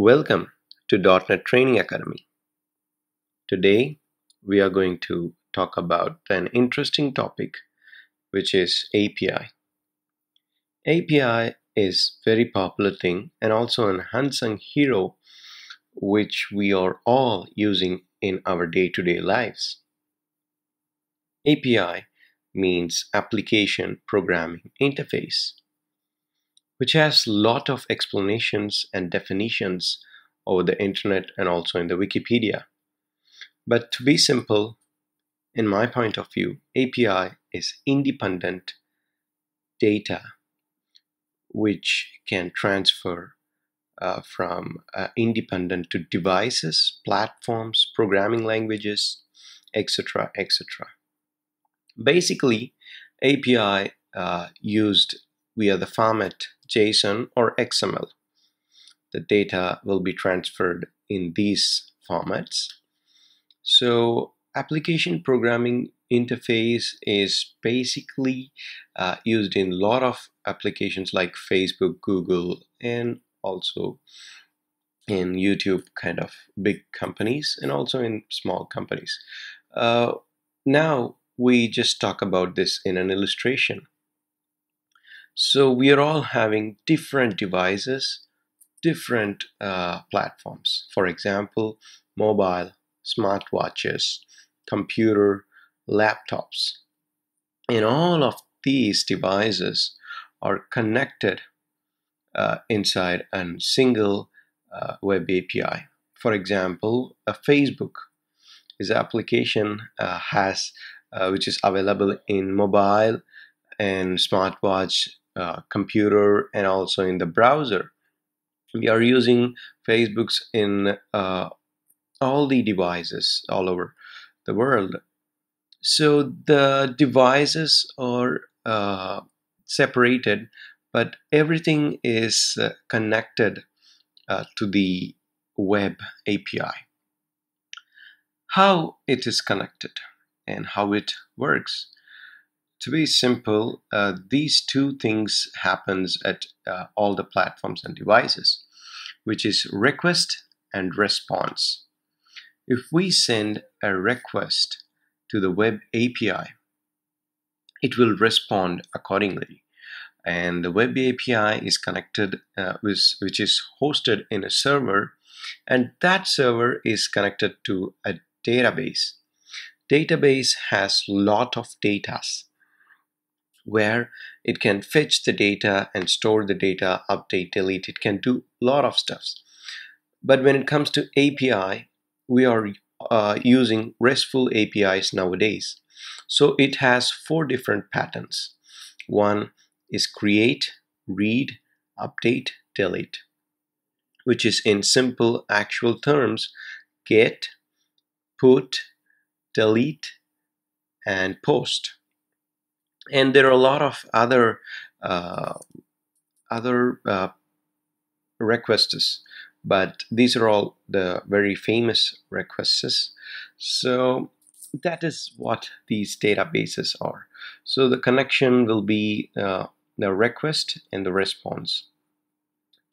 Welcome to .NET Training Academy. Today we are going to talk about an interesting topic which is API. API is very popular thing and also an unsung hero which we are all using in our day-to-day lives. API means application programming interface which has a lot of explanations and definitions over the internet and also in the Wikipedia. But to be simple, in my point of view, API is independent data which can transfer uh, from uh, independent to devices, platforms, programming languages, etc. etc. Basically, API uh, used via the format JSON or XML. The data will be transferred in these formats. So application programming interface is basically uh, used in a lot of applications like Facebook, Google, and also in YouTube kind of big companies and also in small companies. Uh, now we just talk about this in an illustration. So we are all having different devices, different uh, platforms. For example, mobile, smartwatches, computer, laptops. And all of these devices are connected uh, inside a single uh, web API. For example, a Facebook is application uh, has uh, which is available in mobile and smartwatch uh, computer and also in the browser. We are using Facebooks in uh, all the devices all over the world. So the devices are uh, separated, but everything is uh, connected uh, to the web API. How it is connected and how it works to be simple, uh, these two things happens at uh, all the platforms and devices, which is request and response. If we send a request to the web API, it will respond accordingly. And the web API is connected, uh, with, which is hosted in a server, and that server is connected to a database. Database has lot of datas where it can fetch the data and store the data, update, delete. It can do a lot of stuff. But when it comes to API, we are uh, using RESTful APIs nowadays. So it has four different patterns. One is create, read, update, delete, which is in simple actual terms get, put, delete, and post and there are a lot of other uh, other uh, requests but these are all the very famous requests. So that is what these databases are. So the connection will be uh, the request and the response.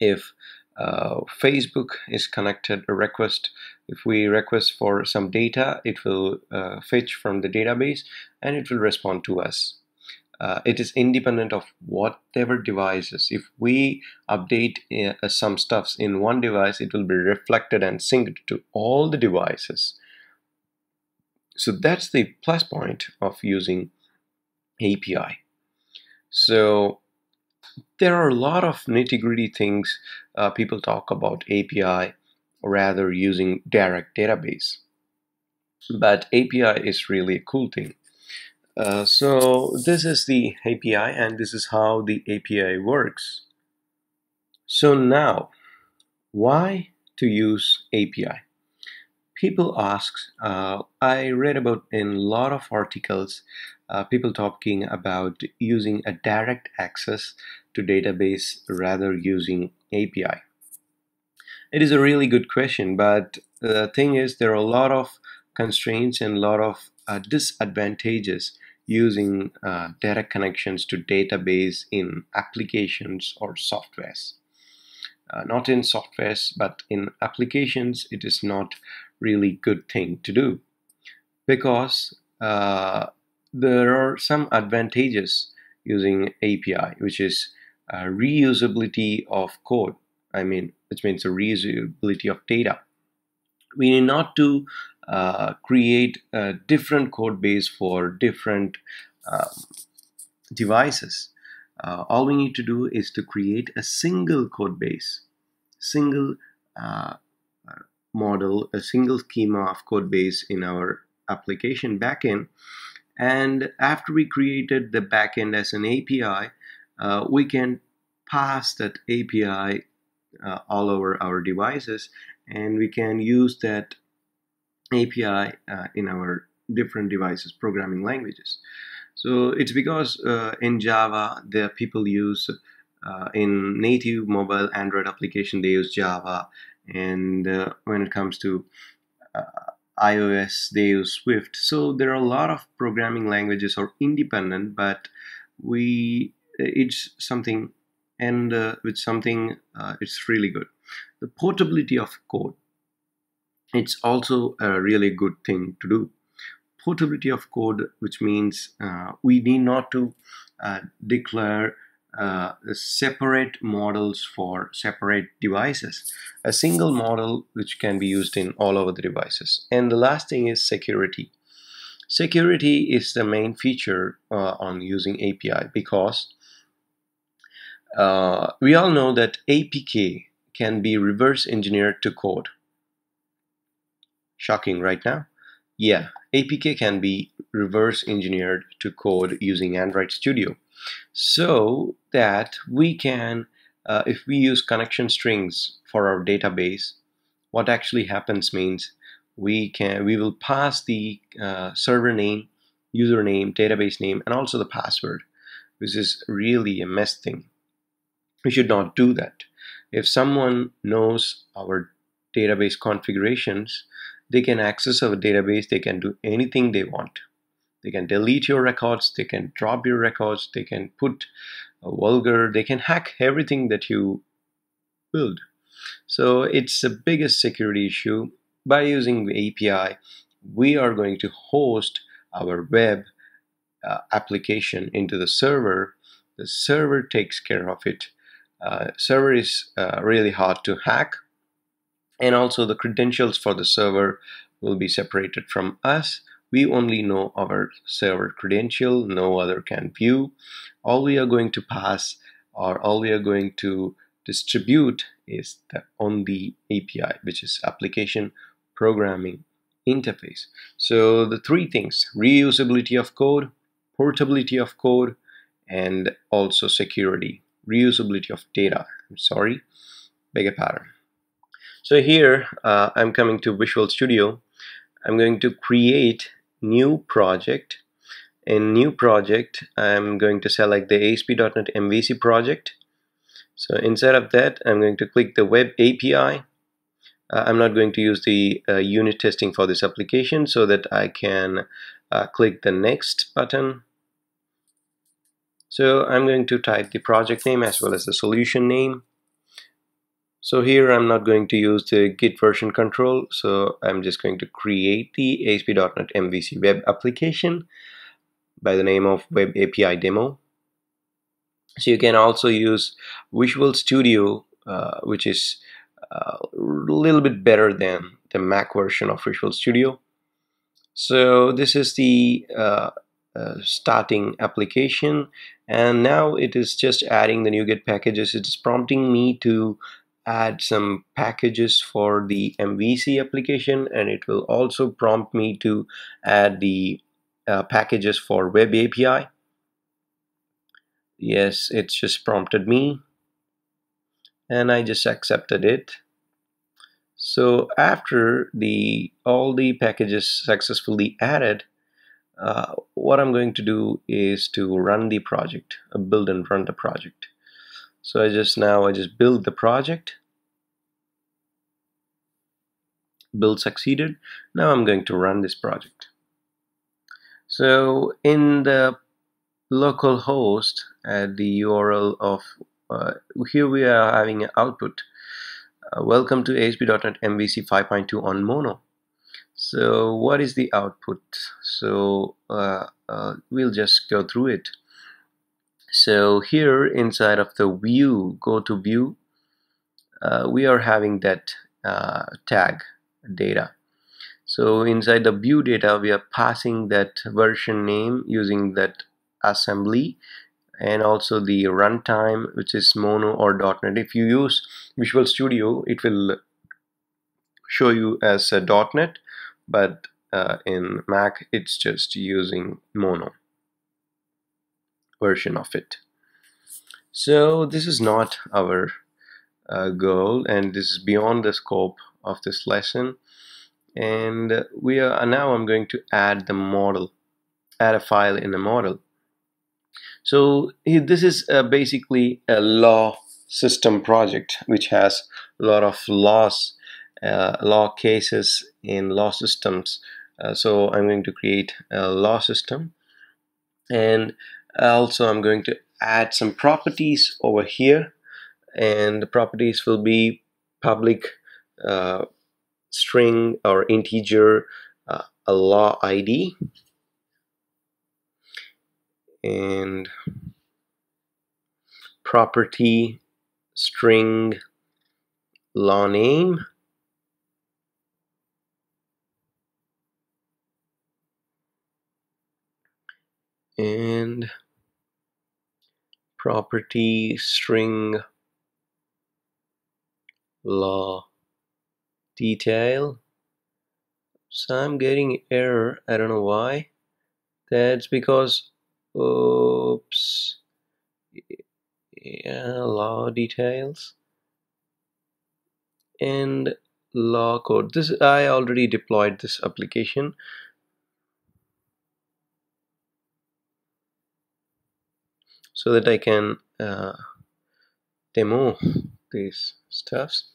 If uh, Facebook is connected a request if we request for some data it will uh, fetch from the database and it will respond to us uh, it is independent of whatever devices. If we update uh, some stuffs in one device, it will be reflected and synced to all the devices. So that's the plus point of using API. So there are a lot of nitty-gritty things uh, people talk about API rather using direct database. But API is really a cool thing. Uh, so this is the API and this is how the API works. So now, why to use API? People ask, uh, I read about in a lot of articles, uh, people talking about using a direct access to database rather using API. It is a really good question, but the thing is there are a lot of constraints and a lot of uh, disadvantages using uh, direct connections to database in applications or softwares. uh, not in softwares but in applications it is not really good thing to do. Because uh, there are some advantages using API which is uh, reusability of code. I mean which means the reusability of data. We need not to uh, create a different code base for different um, devices uh, all we need to do is to create a single code base, single uh, model, a single schema of code base in our application backend. And after we created the backend as an API, uh, we can pass that API uh, all over our devices and we can use that API uh, in our different devices programming languages. So it's because uh, in Java, the people use uh, in native mobile Android application, they use Java. And when it comes to iOS, they use Swift. So there are a lot of programming languages are independent, but we it's something and uh, with something uh, it's really good. The portability of code it's also a really good thing to do portability of code, which means uh, we need not to uh, declare uh, separate models for separate devices. A single model which can be used in all over the devices. And the last thing is security. Security is the main feature uh, on using API because uh, we all know that APK can be reverse engineered to code. Shocking right now? Yeah, APK can be reverse engineered to code using Android Studio so that we can, uh, if we use connection strings for our database, what actually happens means we can we will pass the uh, server name, username, database name, and also the password, which is really a mess thing. We should not do that. If someone knows our database configurations, they can access our database they can do anything they want. They can delete your records they can drop your records they can put vulgar they can hack everything that you build. So it's the biggest security issue. By using the api we are going to host our web uh, application into the server. The server takes care of it. Uh, server is uh, really hard to hack and also the credentials for the server will be separated from us. We only know our server credential no other can view. All we are going to pass or all we are going to distribute is the on the API which is application programming interface. So the three things reusability of code portability of code and also security. Reusability of data I'm sorry. Beg a pattern so here uh, I'm coming to Visual Studio. I'm going to create new project. In new project, I'm going to select the ASP.NET MVC project. So inside of that, I'm going to click the Web API. Uh, I'm not going to use the uh, unit testing for this application so that I can uh, click the next button. So I'm going to type the project name as well as the solution name. So here I'm not going to use the git version control. So I'm just going to create the ASP.NET MVC web application by the name of Web API demo. So you can also use Visual Studio, uh, which is uh, a little bit better than the Mac version of Visual Studio. So this is the uh, uh, starting application and now it is just adding the NuGet packages. It's prompting me to add some packages for the MVC application and it will also prompt me to add the uh, packages for web API yes it's just prompted me and I just accepted it. So after the all the packages successfully added uh, what I'm going to do is to run the project uh, build and run the project so I just now I just build the project build succeeded now I'm going to run this project so in the local host at the URL of uh, here we are having an output Uh, welcome to ASP.NET MVC 5.2 on Mono. So what is the output? So uh, uh, we'll just go through it. So here inside of the view, go to view, uh, we are having that uh, tag data. So inside the view data, we are passing that version name using that assembly and also the runtime which is mono or .NET if you use Visual Studio it will show you as a .NET but uh, in Mac it's just using mono version of it. So this is not our uh, goal and this is beyond the scope of this lesson. And we are now I'm going to add the model add a file in the model. So this is uh, basically a law system project which has a lot of laws, uh, law cases in law systems. Uh, so I'm going to create a law system. And also I'm going to add some properties over here. And the properties will be public uh, string or integer uh, a law ID and property string law name. And property string law detail. So I'm getting error. I don't know why. That's because oops. Yeah, law details. And law code. This I already deployed this application so that I can uh, demo these stuffs.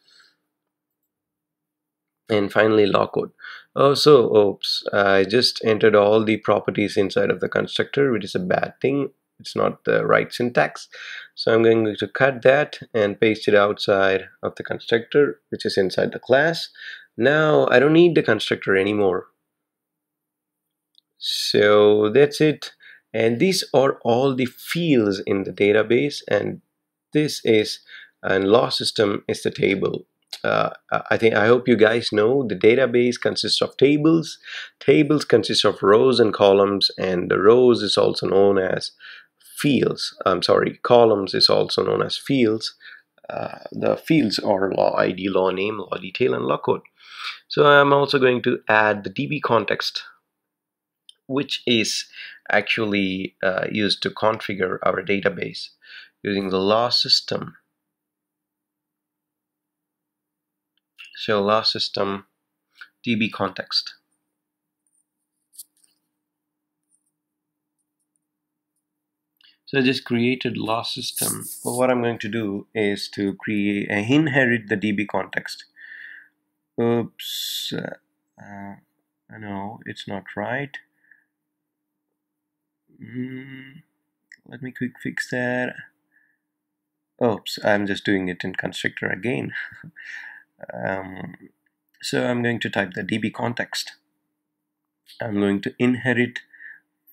And finally law code. Oh so oops. I just entered all the properties inside of the constructor which is a bad thing. It's not the right syntax. So I'm going to cut that and paste it outside of the constructor which is inside the class. Now I don't need the constructor anymore. So that's it and these are all the fields in the database and this is and law system is the table. Uh, I think I hope you guys know the database consists of tables. Tables consist of rows and columns and the rows is also known as fields. I'm sorry columns is also known as fields. Uh, the fields are law ID law name law detail and law code. So I'm also going to add the DB context which is actually uh, used to configure our database using the law system So law system DB context. So I just created law system. But what I'm going to do is to create uh, inherit the DB context. Oops. Uh, uh, no, it's not right. Mm, let me quick fix that. Oops, I'm just doing it in constructor again. Um, so I'm going to type the DB context. I'm going to inherit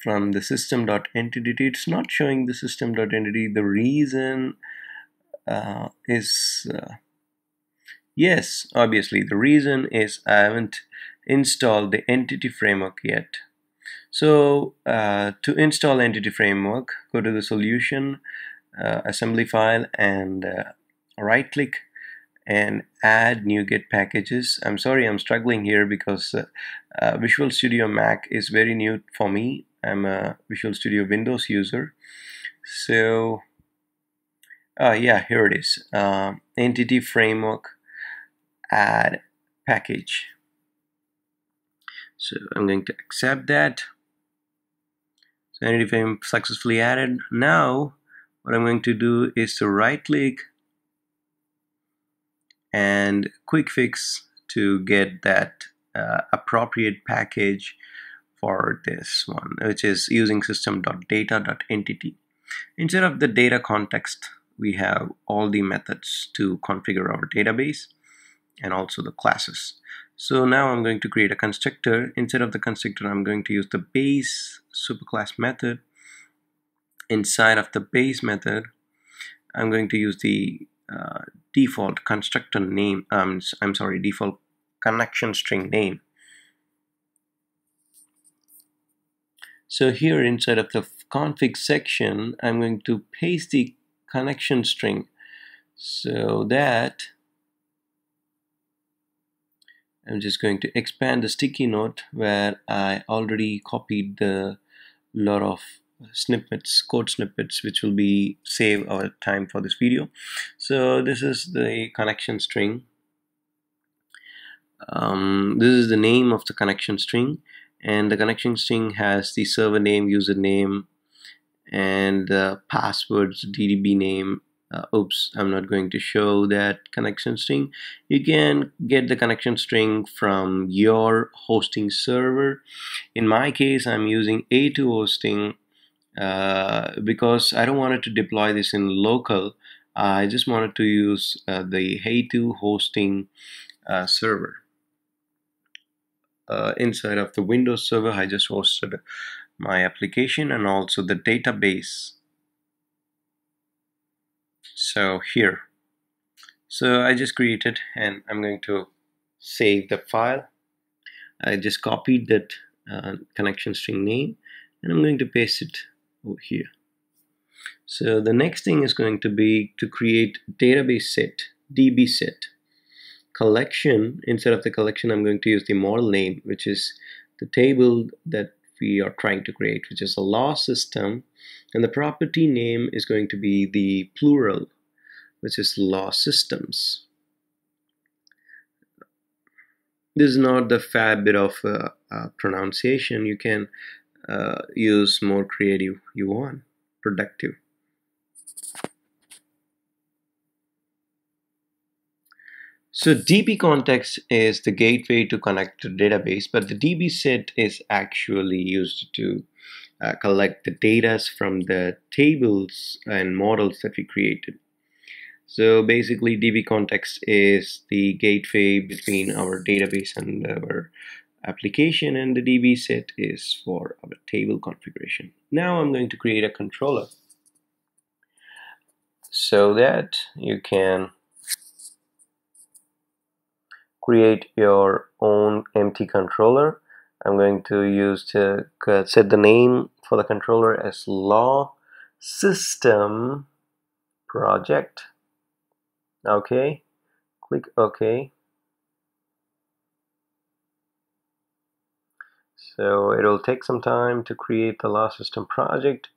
from the system.entity. It's not showing the system.entity. The reason uh, is uh, yes, obviously the reason is I haven't installed the entity framework yet. So uh, to install entity framework, go to the solution uh, assembly file and uh, right click and add NuGet packages. I'm sorry I'm struggling here because uh, uh, Visual Studio Mac is very new for me. I'm a Visual Studio Windows user. So, uh, yeah, here it is. Uh, Entity Framework add package. So I'm going to accept that. Entity Frame successfully added. Now, what I'm going to do is to right click and quick fix to get that uh, appropriate package for this one which is using system.data.entity instead of the data context we have all the methods to configure our database and also the classes. So now I'm going to create a constructor. Instead of the constructor, I'm going to use the base superclass method. Inside of the base method, I'm going to use the uh, default constructor name. Um, I'm sorry, default connection string name. So here inside of the config section, I'm going to paste the connection string so that I'm just going to expand the sticky note where I already copied the lot of snippets, code snippets, which will be save our time for this video. So this is the connection string. Um, this is the name of the connection string and the connection string has the server name, username, and the passwords, DDB name, uh, oops I'm not going to show that connection string. You can get the connection string from your hosting server. In my case I'm using A2 hosting uh, because I don't want it to deploy this in local. I just wanted to use uh, the A2 hosting uh, server. Uh, inside of the Windows server I just hosted my application and also the database so here. So I just created and I'm going to save the file. I just copied that uh, connection string name and I'm going to paste it over here. So the next thing is going to be to create database set db set. Collection instead of the collection I'm going to use the model name which is the table that we are trying to create which is a law system. And the property name is going to be the plural which is law systems. This is not the fab bit of uh, uh, pronunciation. You can uh, use more creative you want productive. So DB context is the gateway to connect to database, but the DB set is actually used to uh, collect the data from the tables and models that we created. So basically DB context is the gateway between our database and our application and the DB set is for our table configuration. Now I'm going to create a controller so that you can create your own empty controller. I'm going to use to set the name for the controller as law system project. Okay, click OK. So it will take some time to create the law system project.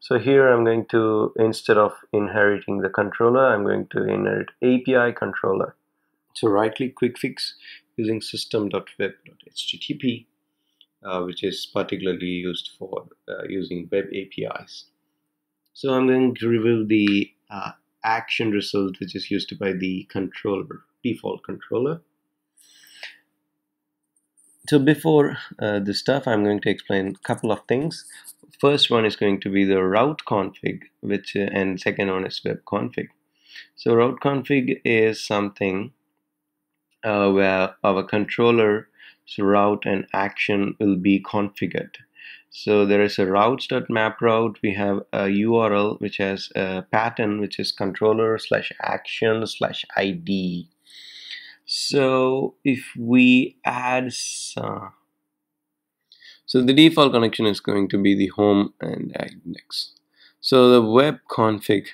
So here I'm going to, instead of inheriting the controller, I'm going to inherit API controller. So right click quick fix using system.web.http uh, which is particularly used for uh, using web APIs. So I'm going to reveal the uh, action result which is used by the controller, default controller. So before uh, this stuff, I'm going to explain a couple of things. First one is going to be the route config, which uh, and second one is web config. So route config is something uh, where our controller route and action will be configured. So there is a routes.map route. We have a URL which has a pattern which is controller slash action slash ID. So if we add some, so the default connection is going to be the home and index. So the web config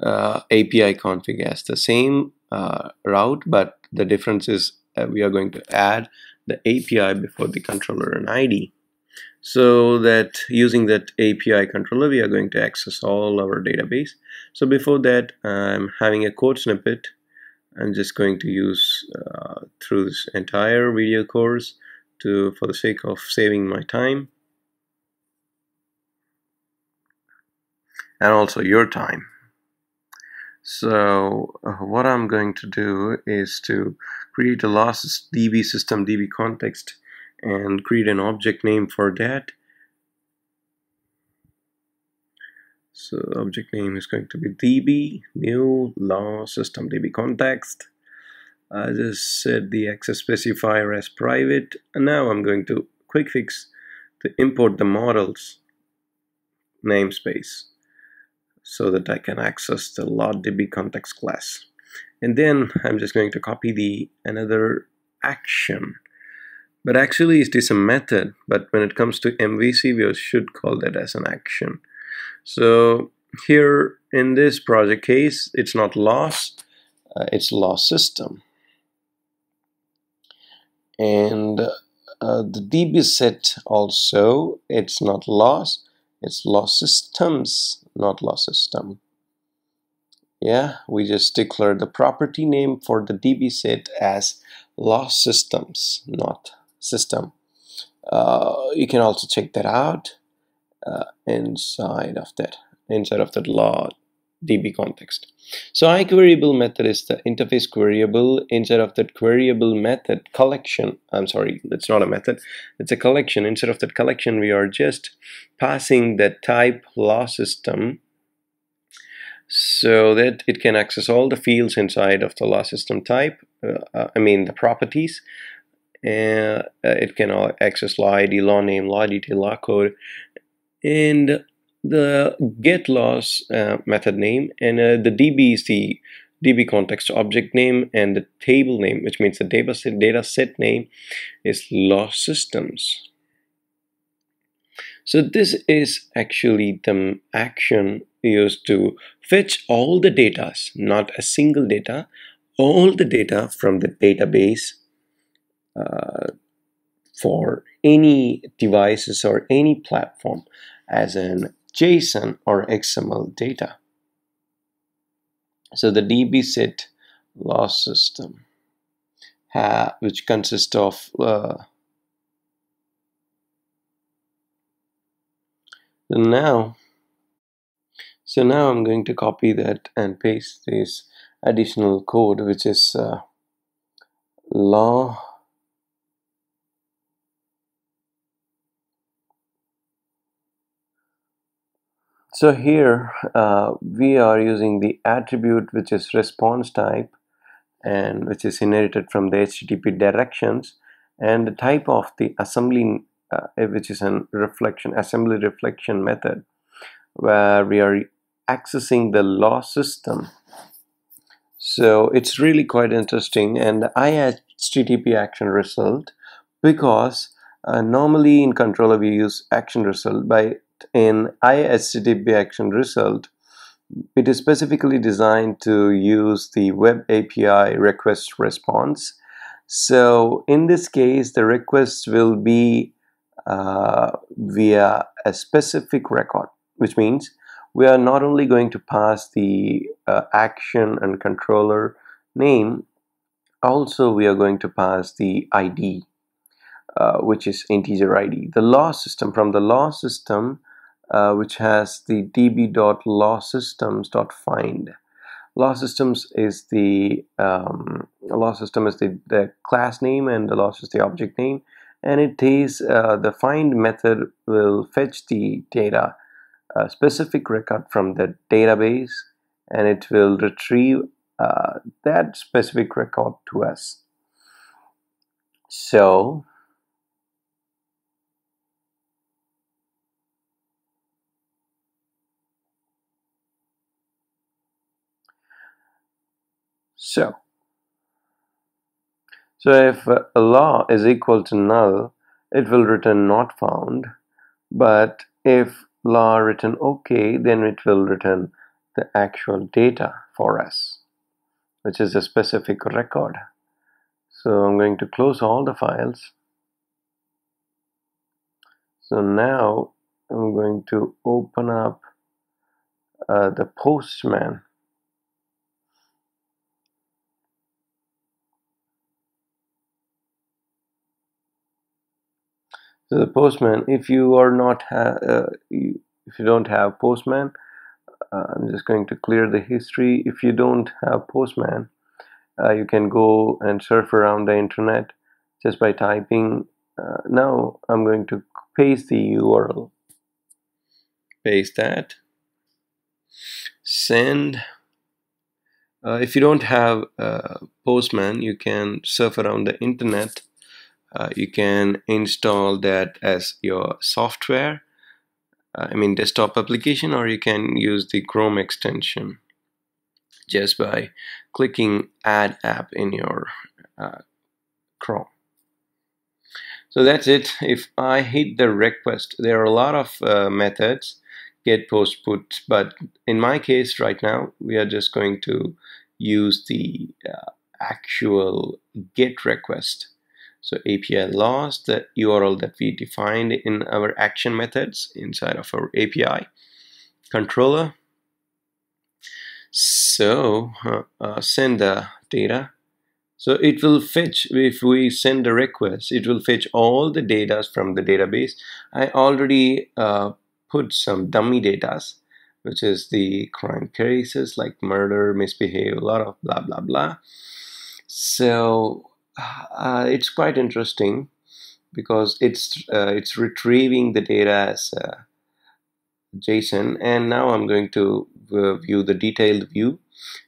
uh, API config has the same uh, route, but the difference is uh, we are going to add the API before the controller and ID. So that using that API controller, we are going to access all our database. So before that, I'm having a code snippet. I'm just going to use uh, through this entire video course to for the sake of saving my time and also your time. So uh, what I'm going to do is to create a loss DB system DB context and create an object name for that. So object name is going to be DB new law system DB context. I just set the access specifier as private. And now I'm going to quick fix to import the models namespace so that I can access the LottDB context class. And then I'm just going to copy the another action but actually it is a method but when it comes to MVC we should call that as an action. So here in this project case it's not loss uh, it's loss system. And uh, the db set also it's not loss it's loss systems not loss system. Yeah we just declare the property name for the db set as loss systems not system uh, you can also check that out uh, inside of that inside of that law DB context. So iQueryable method is the interface queryable Inside of that queryable method collection. I'm sorry, that's not a method. It's a collection. Instead of that collection, we are just passing the type loss system so that it can access all the fields inside of the law system type. Uh, uh I mean the properties. Uh, it can access law ID, law name, law detail, law code, and the get loss uh, method name and uh, the db is the db context object name and the table name which means the data set, data set name is loss systems. So this is actually the action used to fetch all the data not a single data all the data from the database uh, for any devices or any platform as in JSON or XML data. So the DB set loss system, which consists of uh, so now so now I'm going to copy that and paste this additional code which is uh, law So here uh, we are using the attribute which is response type and which is inherited from the HTTP directions and the type of the assembly uh, which is an reflection assembly reflection method where we are accessing the law system. So it's really quite interesting and I HTTP action result because uh, normally in controller we use action result by in iHTTP action result, it is specifically designed to use the web API request response. So in this case, the request will be uh, via a specific record, which means we are not only going to pass the uh, action and controller name, also we are going to pass the ID, uh, which is integer ID. The loss system, from the loss system, uh, which has the db.losssystems.find. Loss systems is the um, loss system is the, the class name and the loss is the object name and it is uh, the find method will fetch the data a specific record from the database and it will retrieve uh, that specific record to us so So, so if a law is equal to null, it will return not found. But if law written OK, then it will return the actual data for us, which is a specific record. So I'm going to close all the files. So now I'm going to open up uh, the Postman The postman, if you are not uh, if you don't have postman, uh, I'm just going to clear the history. If you don't have postman, uh, you can go and surf around the internet just by typing. Uh, now I'm going to paste the URL. Paste that. Send Uh, if you don't have uh, Postman, you can surf around the internet. Uh, you can install that as your software, uh, I mean desktop application, or you can use the Chrome extension just by clicking Add App in your uh, Chrome. So that's it. If I hit the request, there are a lot of uh, methods get post put but in my case right now we are just going to use the uh, actual get request so API loss the URL that we defined in our action methods inside of our API controller. So uh, uh, send the data. So it will fetch if we send a request it will fetch all the data from the database. I already uh, put some dummy data which is the crime cases like murder, misbehave, a lot of blah blah blah. So uh, it's quite interesting because it's uh, it's retrieving the data as uh, JSON, and now I'm going to uh, view the detailed view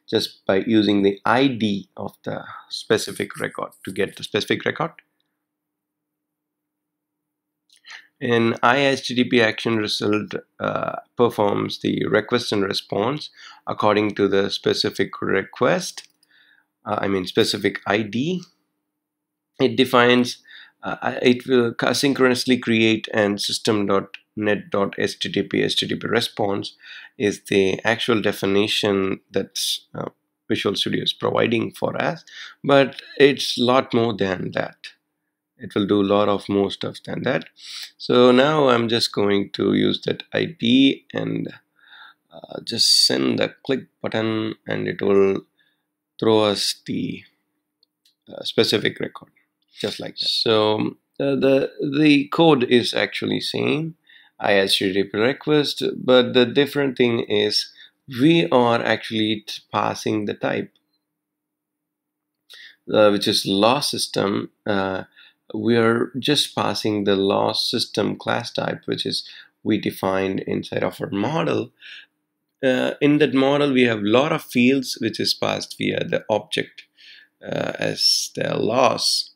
just by using the ID of the specific record to get the specific record. In IHTTP action result uh, performs the request and response according to the specific request, uh, I mean specific ID. It defines, uh, it will asynchronously create and system.net.http HTTP response is the actual definition that uh, Visual Studio is providing for us, but it's a lot more than that. It will do a lot of more stuff than that. So now I'm just going to use that ID and uh, just send the click button and it will throw us the uh, specific record just like that so uh, the the code is actually same IHTTP request but the different thing is we are actually passing the type uh, which is loss system uh, we are just passing the loss system class type, which is we defined inside of our model. Uh, in that model, we have a lot of fields which is passed via the object uh, as the loss.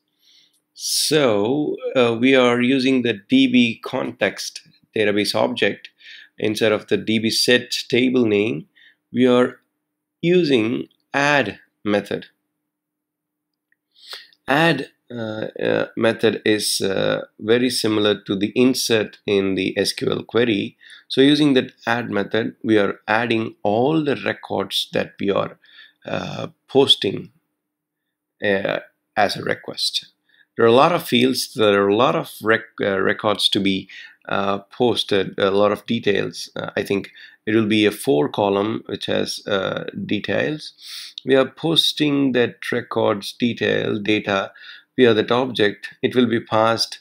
So uh, we are using the DB context database object instead of the DB set table name. We are using add method. Add uh, uh, method is uh, very similar to the insert in the SQL query. So using that add method, we are adding all the records that we are uh, posting uh, as a request. There are a lot of fields, there are a lot of rec uh, records to be posted, a lot of details. I think it will be a four column which has details. We are posting that records detail data via that object, it will be passed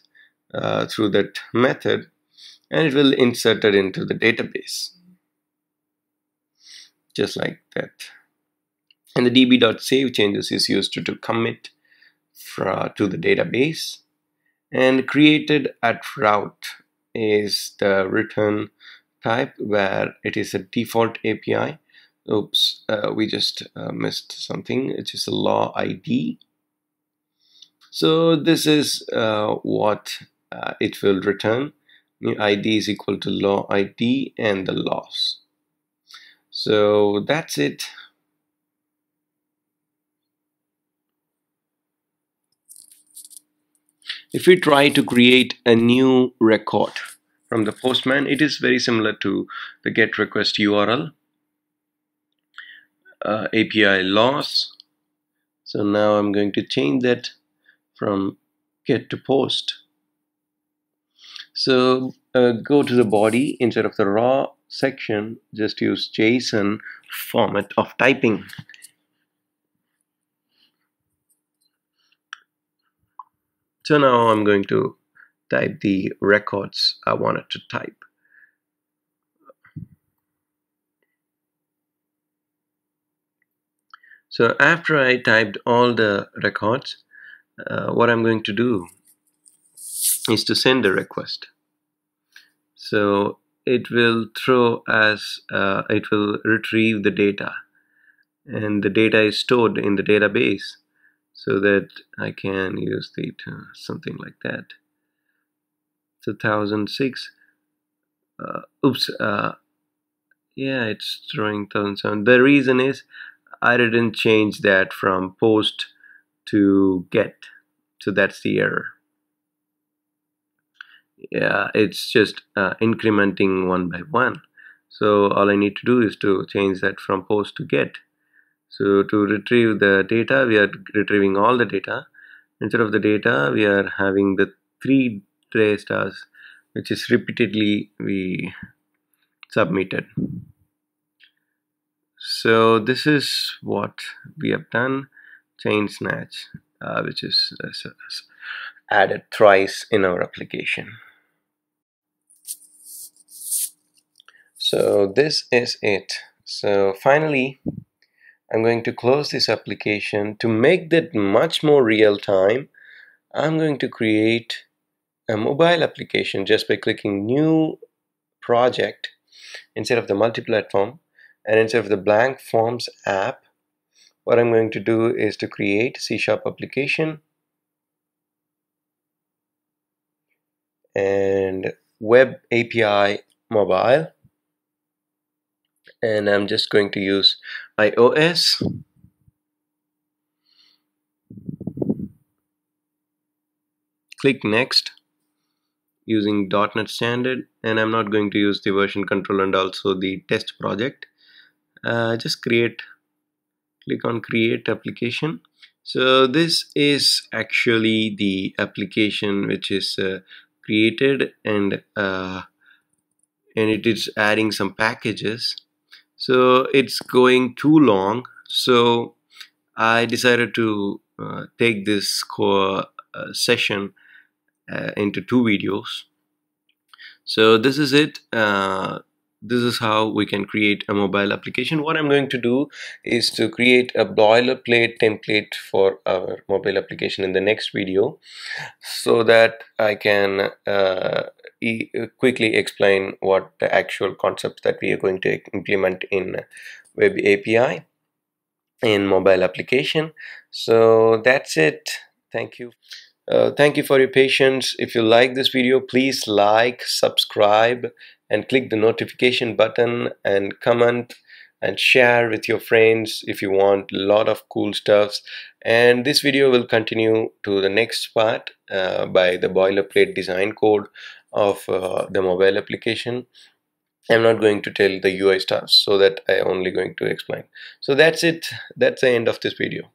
uh, through that method and it will insert it into the database. Just like that. And the db.save changes is used to, to commit to the database. And created at route is the return type where it is a default API. Oops, uh, we just uh, missed something. It is a law ID so this is uh, what uh, it will return. New ID is equal to law ID and the loss. So that's it. If we try to create a new record from the postman, it is very similar to the get request URL. Uh, API loss. So now I'm going to change that from get to post. So uh, go to the body instead of the raw section, just use JSON format of typing. So now I'm going to type the records I wanted to type. So after I typed all the records, uh, what I'm going to do is to send a request. So it will throw as uh, it will retrieve the data and the data is stored in the database so that I can use the uh, something like that. 2006 uh, oops uh, yeah it's throwing 1007 the reason is I didn't change that from post to get so that's the error. Yeah it's just uh, incrementing one by one. So all I need to do is to change that from post to get so to retrieve the data we are retrieving all the data. Instead of the data we are having the three tray stars which is repeatedly we submitted. So this is what we have done. Chain snatch uh, which is uh, added thrice in our application. So this is it. So finally I'm going to close this application. To make that much more real time I'm going to create a mobile application just by clicking new project instead of the multi-platform and instead of the blank forms app. What I'm going to do is to create C sharp application. And web API mobile and I'm just going to use iOS click next using .NET Standard and I'm not going to use the version control and also the test project. Uh, just create click on create application. So this is actually the application which is uh, created and uh, and it is adding some packages so it's going too long. So I decided to uh, take this core uh, session uh, into two videos. So this is it. Uh, this is how we can create a mobile application. What I'm going to do is to create a boilerplate template for our mobile application in the next video so that I can uh, e quickly explain what the actual concepts that we are going to implement in web API in mobile application. So that's it. Thank you. Uh, thank you for your patience. If you like this video please like subscribe and click the notification button and comment and share with your friends if you want a lot of cool stuffs. And this video will continue to the next part uh, by the boilerplate design code of uh, the mobile application. I'm not going to tell the UI stuff so that I only going to explain. So that's it. That's the end of this video